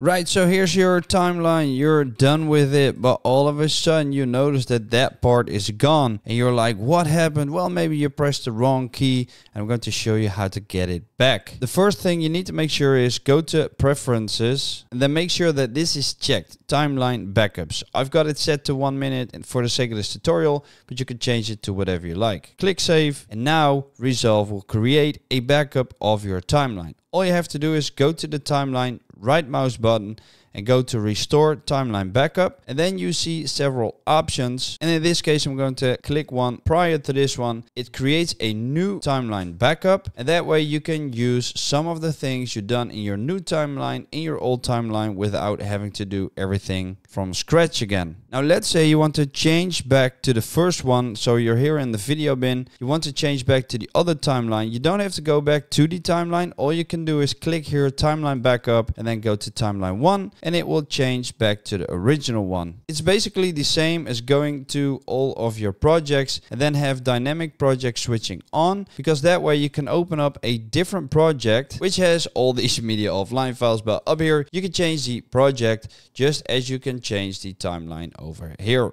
Right, so here's your timeline. You're done with it, but all of a sudden you notice that that part is gone and you're like, what happened? Well, maybe you pressed the wrong key and I'm going to show you how to get it back. The first thing you need to make sure is go to preferences and then make sure that this is checked, timeline backups. I've got it set to one minute and for the sake of this tutorial, but you can change it to whatever you like. Click save and now Resolve will create a backup of your timeline. All you have to do is go to the timeline right mouse button and go to restore timeline backup. And then you see several options. And in this case I'm going to click one. Prior to this one it creates a new timeline backup. And that way you can use some of the things you've done in your new timeline in your old timeline without having to do everything from scratch again. Now let's say you want to change back to the first one. So you're here in the video bin. You want to change back to the other timeline. You don't have to go back to the timeline. All you can do is click here timeline backup and then go to timeline 1 and it will change back to the original one. It's basically the same as going to all of your projects and then have dynamic project switching on because that way you can open up a different project which has all these media offline files but up here you can change the project just as you can change the timeline over here.